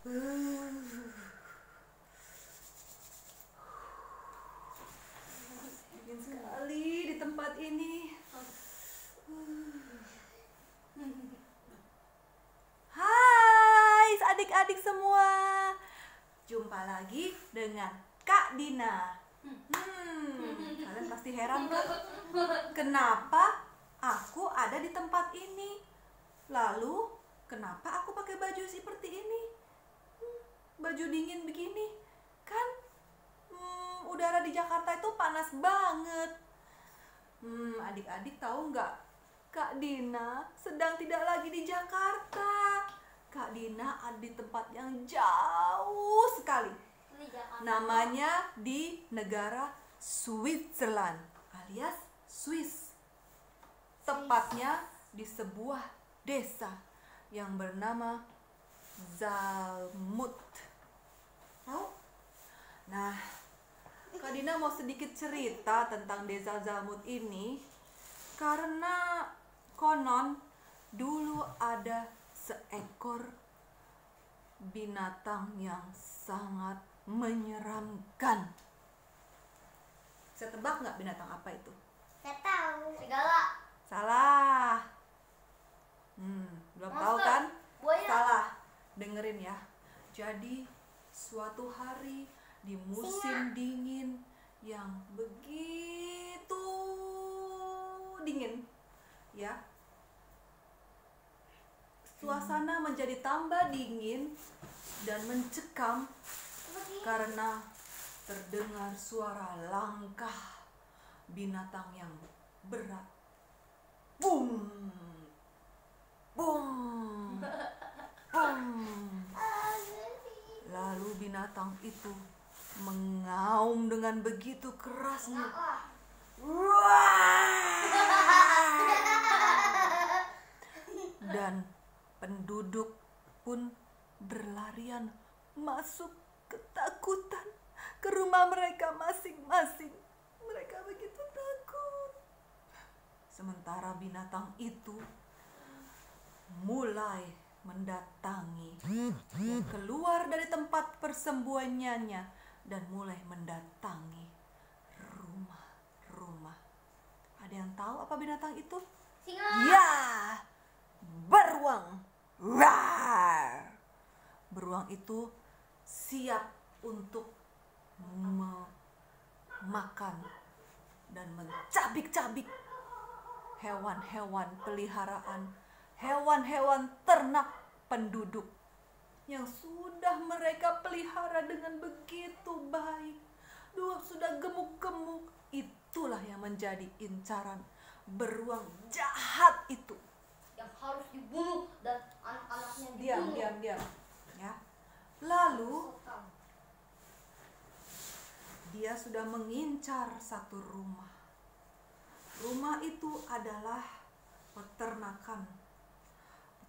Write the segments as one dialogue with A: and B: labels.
A: Dingin sekali di tempat ini. Hai adik-adik semua. Jumpa lagi dengan Kak Dina. Hmm, kalian pasti heran kan? Kenapa aku ada di tempat ini? Lalu, kenapa aku pakai baju? Hmm, baju dingin begini, kan? Hmm, udara di Jakarta itu panas banget. Hmm, adik-adik tahu nggak? Kak Dina sedang tidak lagi di Jakarta. Kak Dina ada di tempat yang jauh sekali. Namanya di negara Switzerland alias Swiss. Tepatnya di sebuah desa yang bernama Zalmut. Nah, Kak Dina mau sedikit cerita tentang desa Zalmut ini karena konon dulu ada seekor binatang yang sangat menyeramkan. Saya tebak nggak binatang apa itu?
B: Saya tahu. Segala.
A: Salah. Hmm, belum tahu kan?
B: Buaya.
A: Salah. Dengerin ya. Jadi suatu hari di musim dingin yang begitu dingin, ya. Suasana menjadi tambah dingin dan mencekam karena terdengar suara langkah binatang yang berat. Bum, bum, bum. Lalu binatang itu mengaum dengan begitu kerasnya. Dan penduduk pun berlarian masuk ketakutan ke rumah mereka masing-masing. Mereka begitu takut. Sementara binatang itu mulai mendatangi dan keluar dari tempat persembunyiannya dan mulai mendatangi rumah-rumah. Ada yang tahu apa binatang itu?
B: Singa.
A: Ya, beruang. Rar. Beruang itu siap untuk memakan dan mencabik-cabik hewan-hewan peliharaan, hewan-hewan ternak penduduk yang sudah mereka pelihara dengan begitu baik. Dua sudah gemuk-gemuk, itulah yang menjadi incaran beruang jahat itu.
B: Yang harus dibunuh dan anak-anaknya
A: Diam,
B: dibunuh.
A: diam, diam. Ya. Lalu dia sudah mengincar satu rumah. Rumah itu adalah peternakan.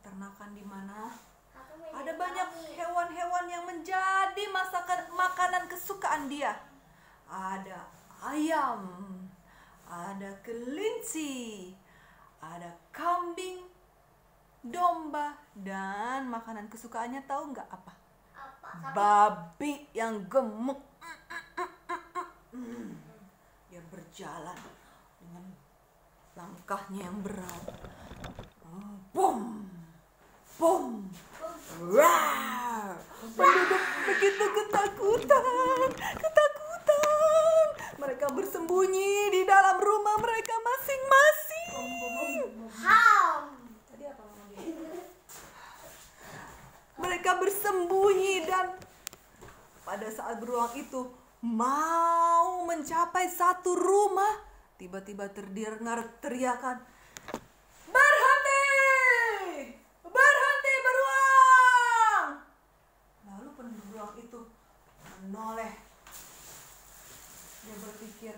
A: Peternakan di mana ada banyak hewan-hewan yang menjadi masakan makanan kesukaan dia. Ada ayam, ada kelinci, ada kambing, domba, dan makanan kesukaannya tahu nggak apa?
B: Apa?
A: Babi yang gemuk. Hmm. Dia berjalan dengan langkahnya yang berat. Bum, Rar. Penduduk begitu ketakutan, ketakutan. Mereka bersembunyi di dalam rumah mereka masing-masing.
B: Ham.
A: Tadi apa? Mereka bersembunyi dan pada saat beruang itu mau mencapai satu rumah, tiba-tiba terdengar teriakan, "Berhenti! Berhenti beruang!" Lalu penduduk beruang itu menoleh. Dia berpikir,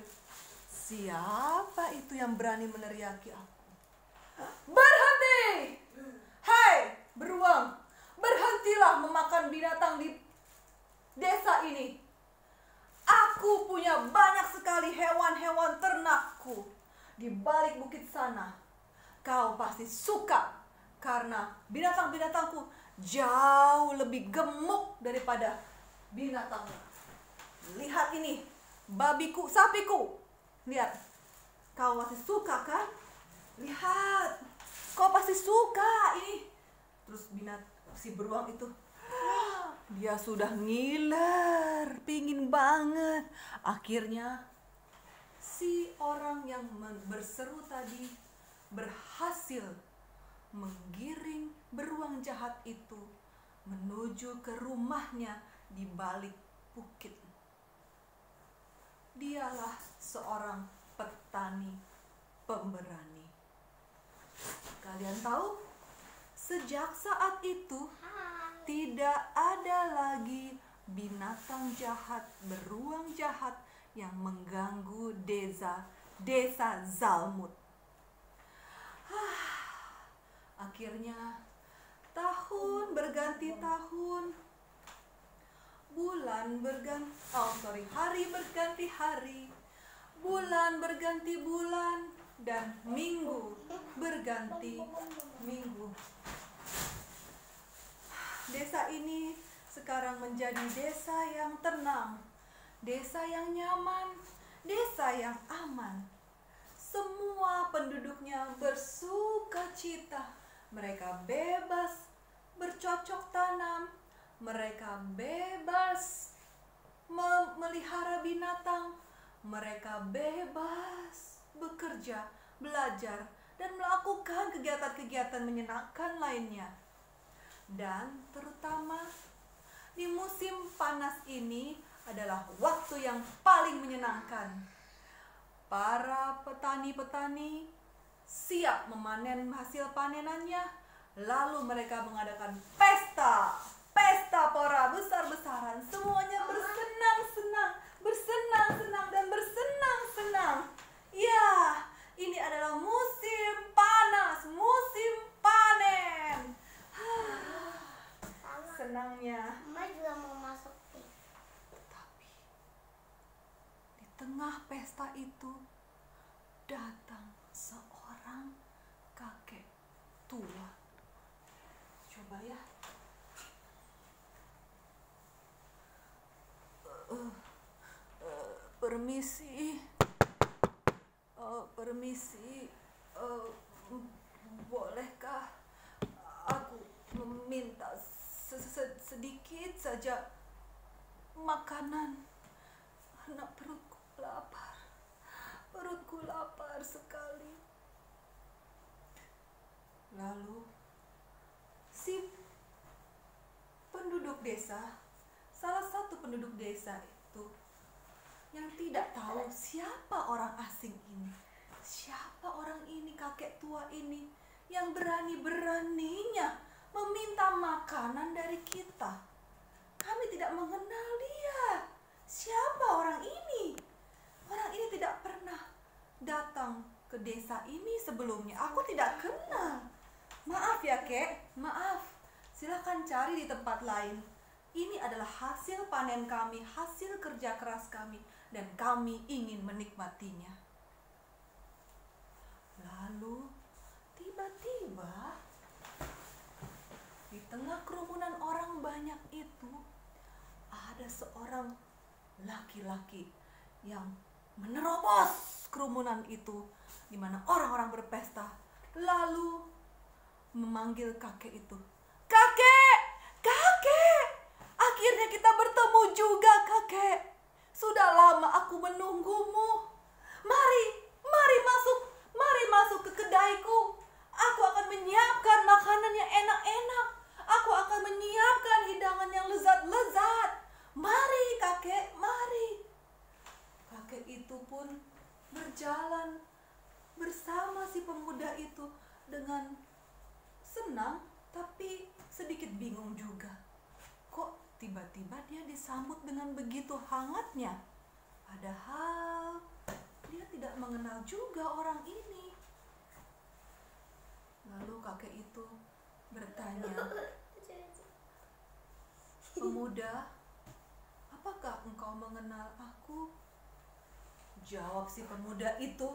A: "Siapa itu yang berani meneriaki aku?" Berhenti! Hai, beruang, berhentilah memakan binatang di desa ini. Aku punya banyak sekali hewan-hewan ternakku di balik bukit sana. Kau pasti suka karena binatang-binatangku jauh lebih gemuk daripada binatang. Lihat ini, babiku, sapiku. Lihat, kau masih suka kan? Lihat, kau pasti suka ini. Terus binat si beruang itu, dia sudah ngiler, pingin banget. Akhirnya si orang yang berseru tadi berhasil menggiring beruang jahat itu menuju ke rumahnya di balik bukit. Dialah seorang petani pemberani. Kalian tahu, sejak saat itu
B: Hai.
A: tidak ada lagi binatang jahat, beruang jahat yang mengganggu desa desa Zalmut. Ah, Akhirnya tahun berganti tahun, bulan berganti, oh sorry, hari berganti hari, bulan berganti bulan, dan minggu berganti minggu. Desa ini sekarang menjadi desa yang tenang, desa yang nyaman, desa yang aman. Semua penduduknya bersuka cita. Mereka bebas bercocok tanam, mereka bebas memelihara binatang, mereka bebas bekerja, belajar, dan melakukan kegiatan-kegiatan menyenangkan lainnya dan terutama di musim panas ini adalah waktu yang paling menyenangkan. Para petani-petani siap memanen hasil panenannya, lalu mereka mengadakan pesta, pesta pora besar-besaran. Semuanya bersenang-senang, bersenang-senang dan bersenang-senang. Ya, ini adalah musim panas, musim panen.
B: Sama.
A: Senangnya.
B: Mama juga mau masuk nih.
A: Tapi di tengah pesta itu datang seorang kakek tua. Coba ya. Eh, eh, permisi. Eh, permisi. Eh, bolehkah aku meminta sedikit saja makanan. Anak perutku lapar. Perutku lapar sekali. Lalu si penduduk desa salah satu penduduk desa itu yang tidak tahu siapa orang asing ini. Siapa orang ini kakek tua ini yang berani-beraninya meminta makanan dari kita kami tidak mengenal dia. Siapa orang ini? Orang ini tidak pernah datang ke desa ini sebelumnya. Aku tidak kenal. Maaf ya, Kek. Maaf. Silakan cari di tempat lain. Ini adalah hasil panen kami, hasil kerja keras kami, dan kami ingin menikmatinya. Lalu, tiba-tiba tengah kerumunan orang banyak itu ada seorang laki-laki yang menerobos kerumunan itu di mana orang-orang berpesta lalu memanggil kakek itu kakek! Kakek! Akhirnya kita bertemu juga kakek! Sudah lama aku menunggumu. Mari mari masuk mari masuk ke kedaiku. Aku akan menyiapkan makanan yang enak-enak aku akan menyiapkan hidangan yang lezat-lezat mari kakek mari kakek itu pun berjalan bersama si pemuda itu dengan senang tapi sedikit bingung juga. Kok tiba-tiba dia disambut dengan begitu hangatnya? Padahal dia tidak mengenal juga orang ini. Lalu kakek itu bertanya, "Pemuda, apakah engkau mengenal aku?" Jawab si pemuda itu,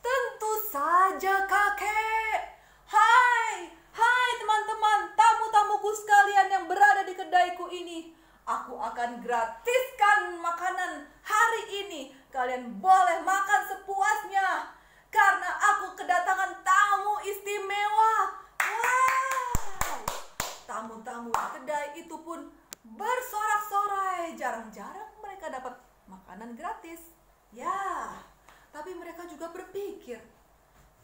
A: "Tentu saja, kakek. Hai, hai teman-teman, tamu tamu-tamuku sekalian yang berada di kedaiku ini. Aku akan gratiskan makanan hari ini. Kalian boleh makan sepuasnya. Karena aku kedatangan tamu istimewa. Tamu-tamu di kedai itu pun bersorak-sorai. Jarang-jarang mereka dapat makanan gratis. Ya, tapi mereka juga berpikir,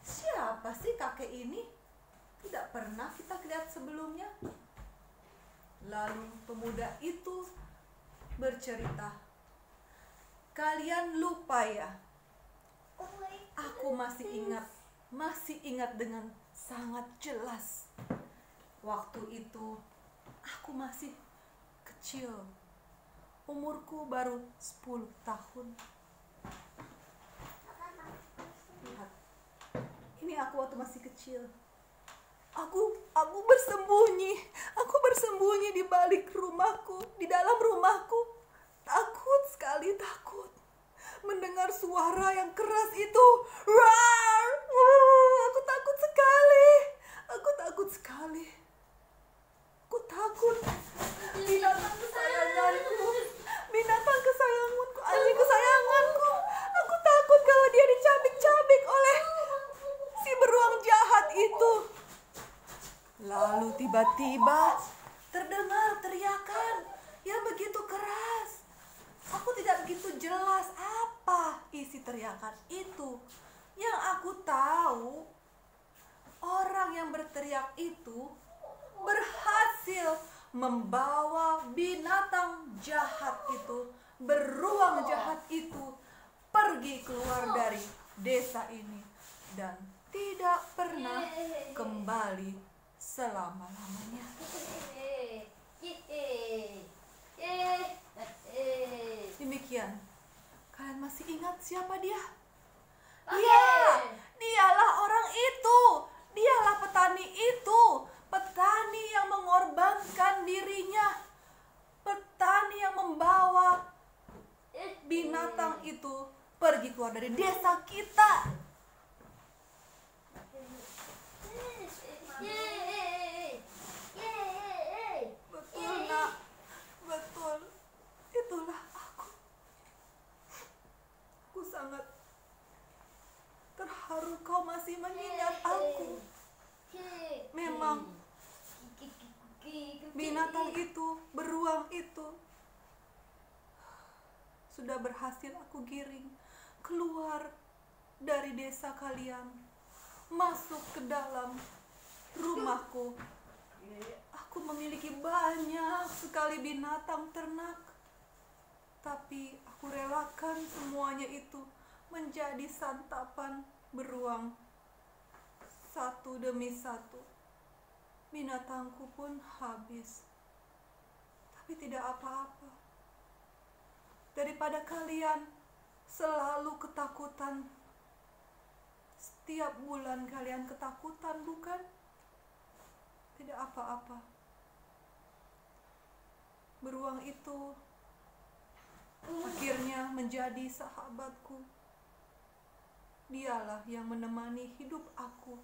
A: siapa sih kakek ini? Tidak pernah kita lihat sebelumnya. Lalu pemuda itu bercerita, "Kalian lupa ya?
B: Oh
A: Aku masih ingat, masih ingat dengan sangat jelas. Waktu itu aku masih kecil. Umurku baru 10 tahun. Ini aku waktu masih kecil. Aku aku bersembunyi. Aku bersembunyi di balik rumahku, di dalam rumahku. Takut sekali takut. Mendengar suara yang keras itu. Roar! Uh, aku takut sekali. Aku takut sekali. Aku takut. Binatang kesayanganku. Binatang kesayanganku. Anjing kesayanganku. Aku takut kalau dia dicabik-cabik oleh si beruang jahat itu. Lalu tiba-tiba terdengar teriakan yang begitu keras. Aku tidak begitu jelas apa isi teriakan itu. Yang aku tahu, orang yang berteriak itu berhasil membawa binatang jahat itu, beruang jahat itu pergi keluar dari desa ini dan tidak pernah kembali selama-lamanya. Demikian. Kalian masih ingat siapa dia? Iya, dialah orang itu. Dialah petani itu. Petani yang mengorbankan dirinya. Petani yang membawa binatang itu pergi keluar dari desa kita. Betul, nak. Betul. Itulah aku. Aku terharu kau masih mengingat aku. Memang binatang itu, beruang itu sudah berhasil aku giring keluar dari desa kalian, masuk ke dalam rumahku. Aku memiliki banyak sekali binatang ternak, tapi aku relakan semuanya itu menjadi santapan beruang satu demi satu. Binatangku pun habis, tapi tidak apa-apa. Daripada kalian selalu ketakutan, setiap bulan kalian ketakutan, bukan? Tidak apa-apa. Beruang itu akhirnya menjadi sahabatku. Dialah yang menemani hidup aku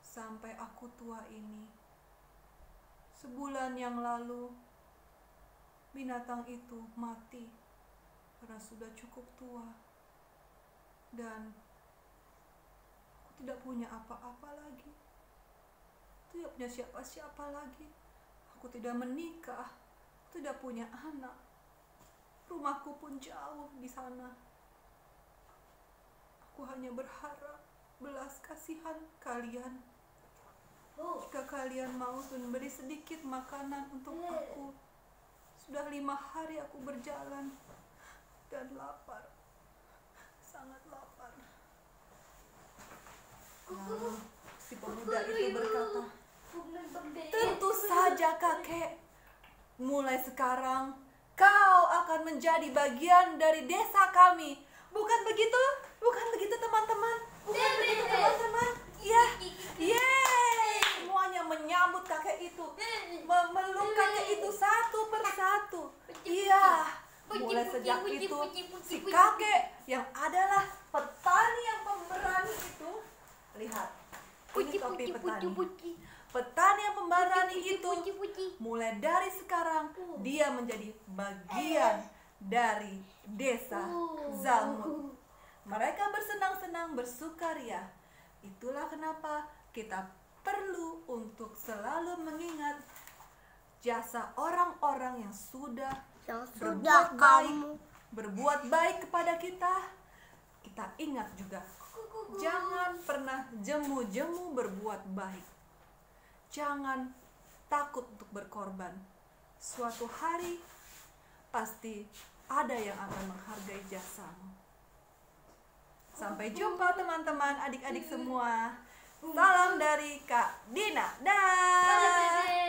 A: sampai aku tua ini. Sebulan yang lalu, binatang itu mati karena sudah cukup tua, dan aku tidak punya apa-apa lagi. Tidak punya siapa-siapa lagi. Aku tidak menikah, tidak punya anak. Rumahku pun jauh di sana. Aku hanya berharap belas kasihan kalian. Jika kalian mau memberi sedikit makanan untuk aku. Sudah lima hari aku berjalan dan lapar. Sangat lapar. Lalu si pemuda itu berkata, Tentu saja kakek. Mulai sekarang kau akan menjadi bagian dari desa kami. Bukan begitu? Bukan begitu teman-teman? Bukan begitu teman-teman? Ya, yeay! Menyambut kakek itu, memeluk kakek itu satu persatu. Iya. Mulai sejak itu, si kakek yang adalah petani yang pemberani itu, lihat, ini topi petani. Petani yang pemberani itu mulai dari sekarang dia menjadi bagian dari desa Zamut. Mereka bersenang-senang bersukaria. Itulah kenapa kita perlu untuk selalu mengingat jasa orang-orang yang sudah
B: Yang
A: berbuat
B: sudah
A: baik,
B: kamu
A: berbuat baik kepada kita. Kita ingat juga, jangan pernah jemu-jemu berbuat baik. Jangan takut untuk berkorban. Suatu hari pasti ada yang akan menghargai jasamu. Sampai jumpa teman-teman, adik-adik semua. Salam dari Kak Dina. Dah.